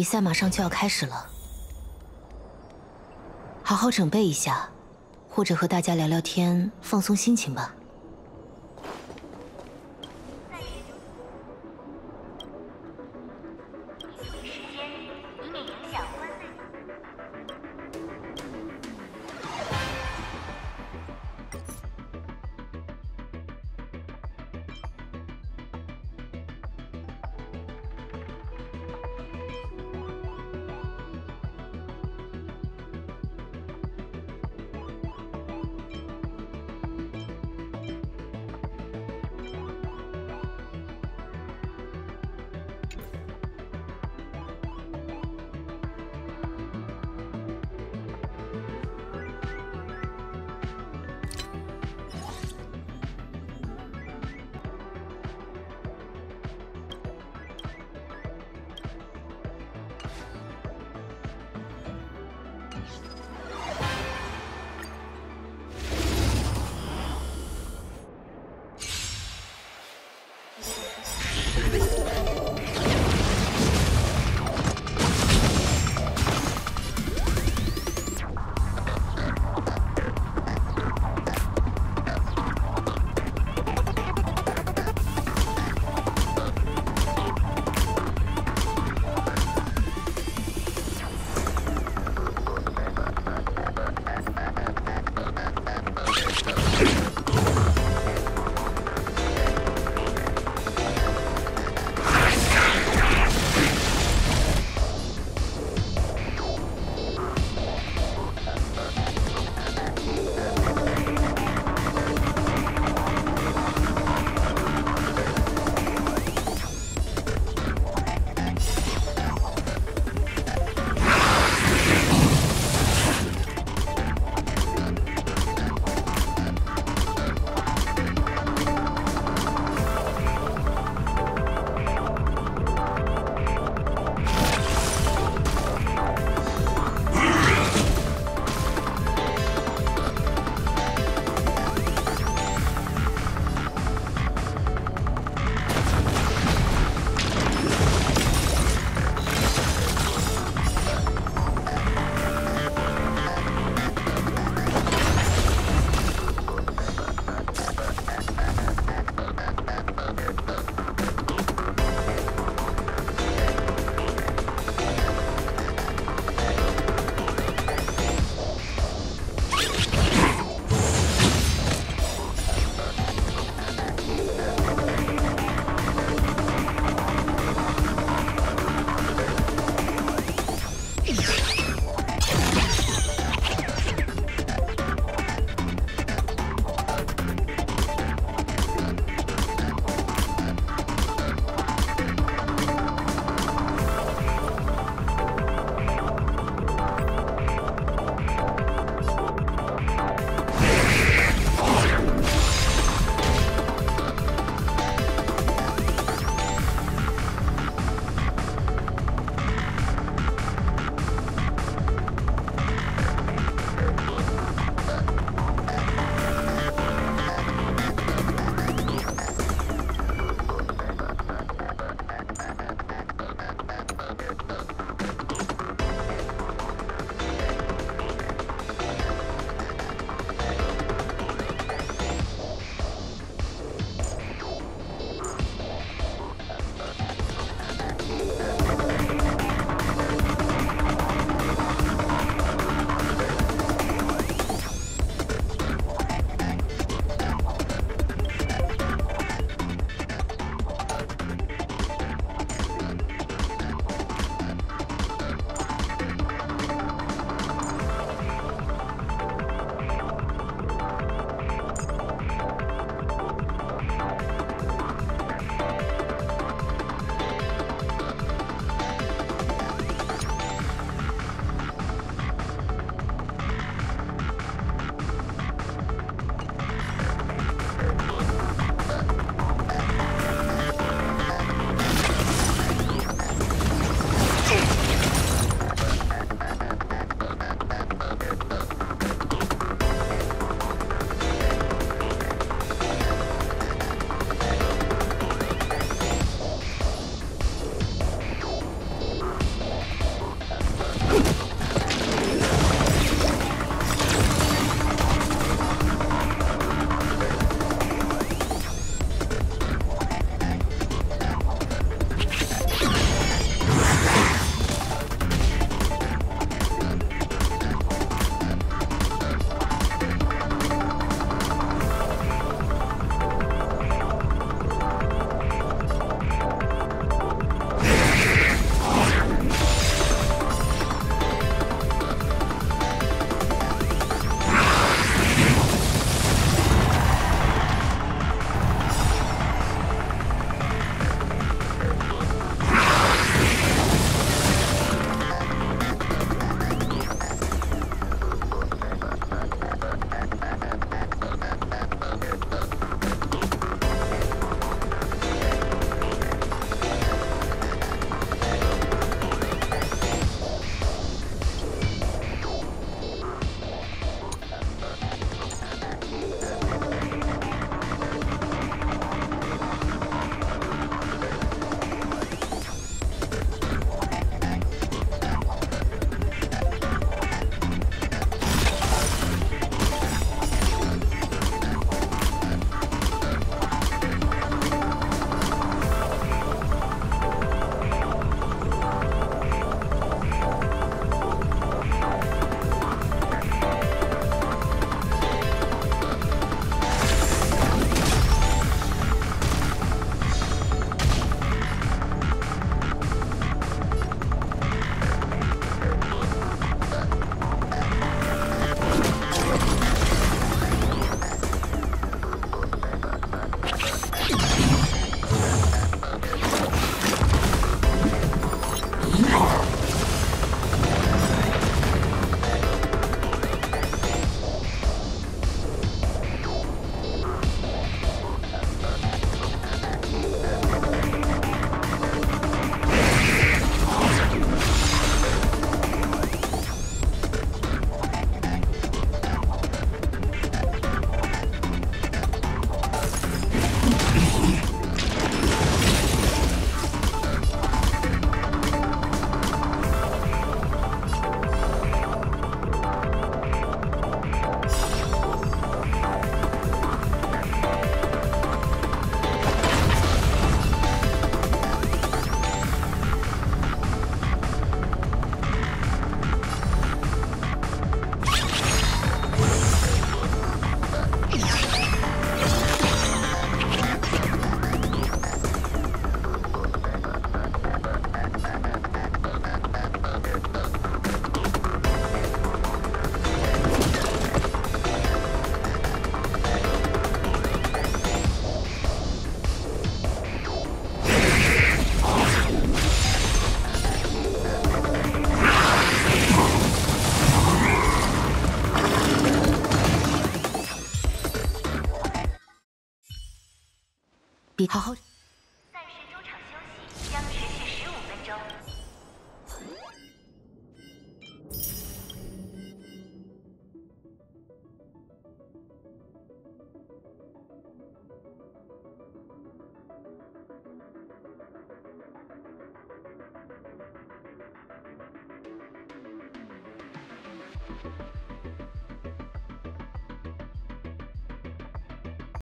比赛马上就要开始了，好好准备一下，或者和大家聊聊天，放松心情吧。好好